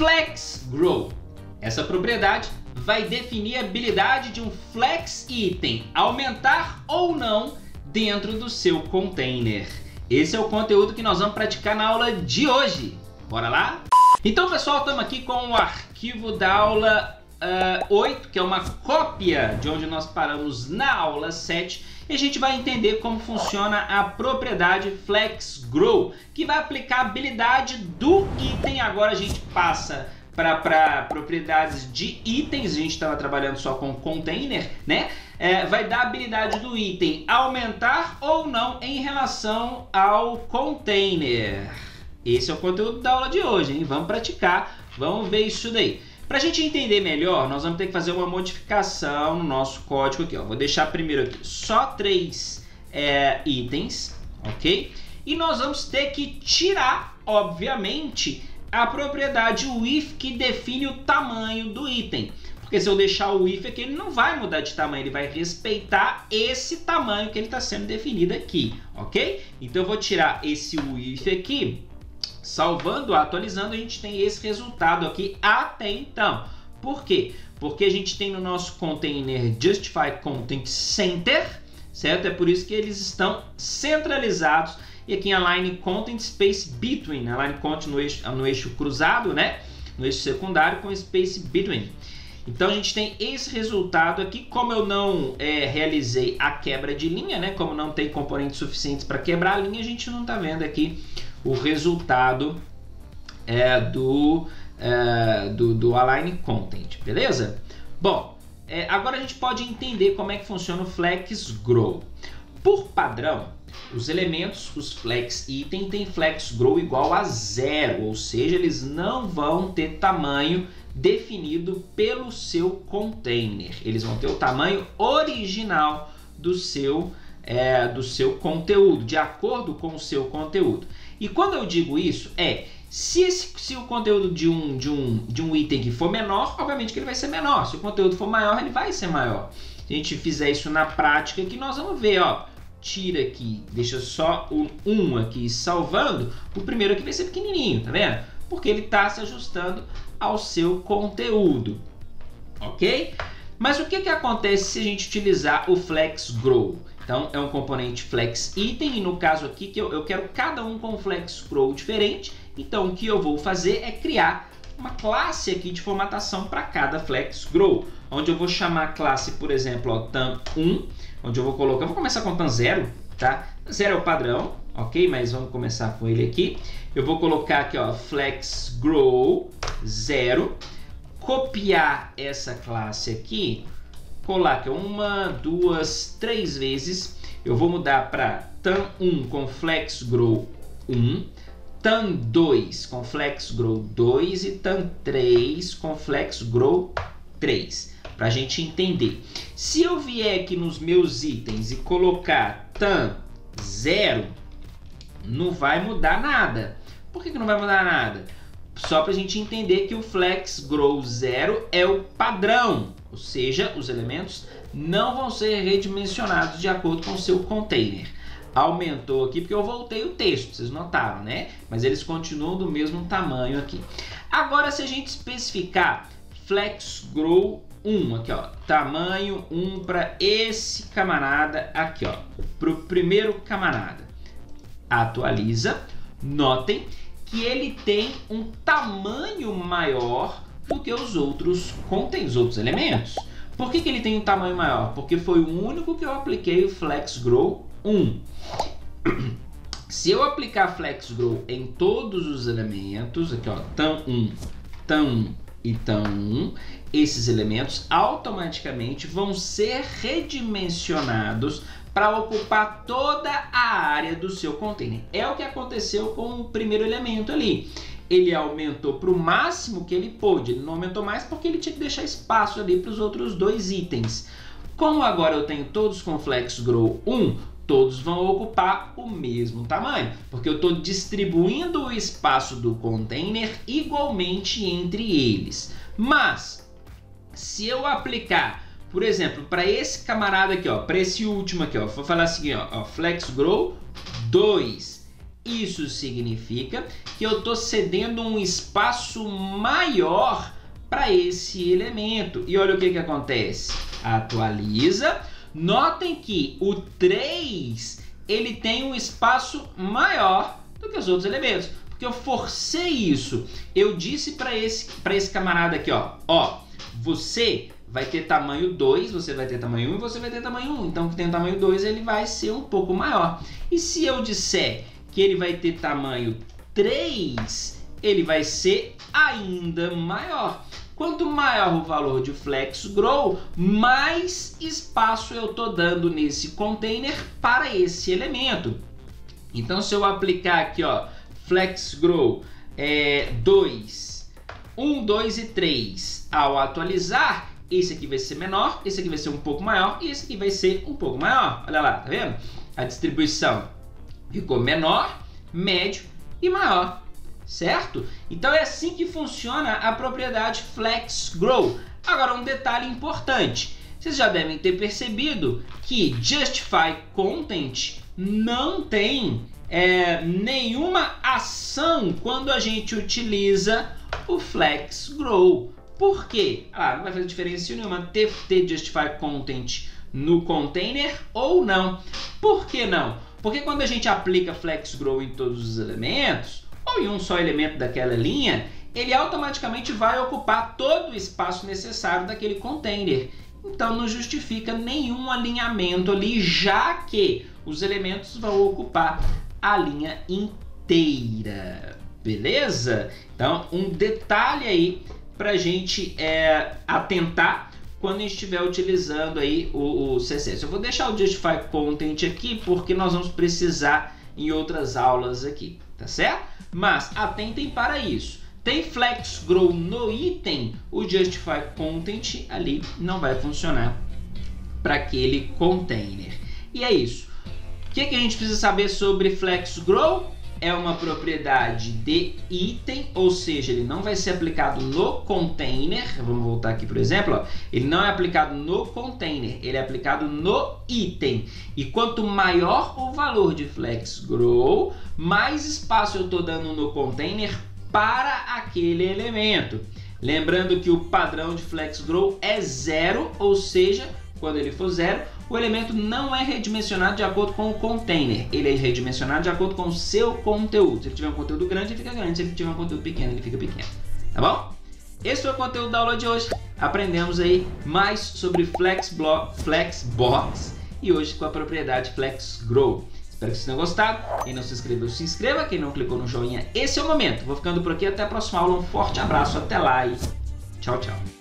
Flex Grow. Essa propriedade vai definir a habilidade de um flex item aumentar ou não dentro do seu container. Esse é o conteúdo que nós vamos praticar na aula de hoje. Bora lá? Então, pessoal, estamos aqui com o arquivo da aula uh, 8, que é uma cópia de onde nós paramos na aula 7. E a gente vai entender como funciona a propriedade Flex Grow, que vai aplicar a habilidade do item. Agora a gente passa para propriedades de itens, a gente estava trabalhando só com container, né? É, vai dar a habilidade do item aumentar ou não em relação ao container. Esse é o conteúdo da aula de hoje, hein? Vamos praticar, vamos ver isso daí. Para a gente entender melhor, nós vamos ter que fazer uma modificação no nosso código aqui. Ó. Vou deixar primeiro aqui só três é, itens, ok? E nós vamos ter que tirar, obviamente, a propriedade if que define o tamanho do item. Porque se eu deixar o if aqui, ele não vai mudar de tamanho, ele vai respeitar esse tamanho que ele está sendo definido aqui, ok? Então eu vou tirar esse if aqui, salvando, atualizando, a gente tem esse resultado aqui até então. Por quê? Porque a gente tem no nosso container Justify Content Center, certo? É por isso que eles estão centralizados e aqui em Align Content Space Between, Align Content no eixo, no eixo cruzado, né? No eixo secundário com Space Between. Então a gente tem esse resultado aqui, como eu não é, realizei a quebra de linha, né? Como não tem componentes suficientes para quebrar a linha, a gente não está vendo aqui o resultado é, do, é, do, do Align Content, beleza? Bom, é, agora a gente pode entender como é que funciona o Flex Grow. Por padrão, os elementos, os flex item, tem flex grow igual a zero, ou seja, eles não vão ter tamanho definido pelo seu container. Eles vão ter o tamanho original do seu, é, do seu conteúdo, de acordo com o seu conteúdo. E quando eu digo isso, é se, esse, se o conteúdo de um, de, um, de um item que for menor, obviamente que ele vai ser menor. Se o conteúdo for maior, ele vai ser maior. Se a gente fizer isso na prática, que nós vamos ver, ó tira aqui, deixa só o 1 aqui salvando, o primeiro aqui vai ser pequenininho, tá vendo? Porque ele está se ajustando ao seu conteúdo, ok? Mas o que, que acontece se a gente utilizar o Flex Grow? Então, é um componente Flex Item, e no caso aqui, que eu, eu quero cada um com Flex Grow diferente, então o que eu vou fazer é criar uma classe aqui de formatação para cada Flex Grow, onde eu vou chamar a classe, por exemplo, ó, tam1, onde eu vou colocar, eu vou começar com tam 0, tá? 0 é o padrão, ok? Mas vamos começar com ele aqui. Eu vou colocar aqui, ó, flex grow 0, copiar essa classe aqui, aqui uma, duas, três vezes. Eu vou mudar para tam1 com flex grow 1, tam2 com flex grow 2 e tam3 com flex grow 3 para a gente entender. Se eu vier aqui nos meus itens e colocar tan zero, não vai mudar nada. Por que, que não vai mudar nada? Só para a gente entender que o flex grow zero é o padrão, ou seja, os elementos não vão ser redimensionados de acordo com o seu container. Aumentou aqui porque eu voltei o texto, vocês notaram, né? Mas eles continuam do mesmo tamanho aqui. Agora, se a gente especificar flex grow 1 aqui, ó, tamanho 1 para esse camarada aqui, ó, para o primeiro camarada. Atualiza, notem que ele tem um tamanho maior do que os outros contém os outros elementos. Por que, que ele tem um tamanho maior? Porque foi o único que eu apliquei o Flex Grow 1. Se eu aplicar Flex Grow em todos os elementos, aqui ó, tam 1, tam 1 e tam 1, esses elementos automaticamente vão ser redimensionados para ocupar toda a área do seu container. É o que aconteceu com o primeiro elemento ali. Ele aumentou para o máximo que ele pôde. Ele não aumentou mais porque ele tinha que deixar espaço ali para os outros dois itens. Como agora eu tenho todos com Flex Grow 1, todos vão ocupar o mesmo tamanho, porque eu estou distribuindo o espaço do container igualmente entre eles. Mas se eu aplicar, por exemplo, para esse camarada aqui, para esse último aqui, ó, vou falar assim, ó, ó flex grow 2 Isso significa que eu estou cedendo um espaço maior para esse elemento. E olha o que, que acontece. Atualiza. Notem que o 3 ele tem um espaço maior do que os outros elementos. Porque eu forcei isso. Eu disse para esse, esse camarada aqui, ó, ó, você vai ter tamanho 2, você vai ter tamanho 1 um, e você vai ter tamanho 1. Um. Então, que tem tamanho 2, ele vai ser um pouco maior. E se eu disser que ele vai ter tamanho 3, ele vai ser ainda maior. Quanto maior o valor de flex grow, mais espaço eu estou dando nesse container para esse elemento. Então, se eu aplicar aqui, ó, flex grow é, 2, 1, 2 e 3, ao atualizar, esse aqui vai ser menor, esse aqui vai ser um pouco maior e esse aqui vai ser um pouco maior. Olha lá, tá vendo? A distribuição ficou menor, médio e maior, certo? Então é assim que funciona a propriedade flex grow. Agora um detalhe importante. Vocês já devem ter percebido que justify content não tem é, nenhuma ação quando a gente utiliza o flex grow. Por quê? Ah, não vai fazer diferença nenhuma ter, ter Justify Content no container ou não. Por que não? Porque quando a gente aplica Flex Grow em todos os elementos, ou em um só elemento daquela linha, ele automaticamente vai ocupar todo o espaço necessário daquele container. Então não justifica nenhum alinhamento ali, já que os elementos vão ocupar a linha inteira. Beleza? Então, um detalhe aí para a gente é, atentar quando estiver utilizando aí o, o CSS. Eu vou deixar o Justify Content aqui porque nós vamos precisar em outras aulas aqui, tá certo? Mas atentem para isso. Tem flex grow no item, o justify content ali não vai funcionar para aquele container. E é isso. O que, que a gente precisa saber sobre flex grow? É uma propriedade de item, ou seja, ele não vai ser aplicado no container. Vamos voltar aqui, por exemplo, ó. ele não é aplicado no container, ele é aplicado no item. E quanto maior o valor de flex grow, mais espaço eu estou dando no container para aquele elemento. Lembrando que o padrão de flex grow é zero, ou seja, quando ele for zero, o elemento não é redimensionado de acordo com o container, ele é redimensionado de acordo com o seu conteúdo. Se ele tiver um conteúdo grande, ele fica grande, se ele tiver um conteúdo pequeno, ele fica pequeno. Tá bom? Esse foi o conteúdo da aula de hoje. Aprendemos aí mais sobre Flexbox Flex e hoje com a propriedade Flex Grow. Espero que vocês tenham gostado. Quem não se inscreveu, se inscreva. Quem não clicou no joinha, esse é o momento. Vou ficando por aqui. Até a próxima aula. Um forte abraço. Até lá e tchau, tchau.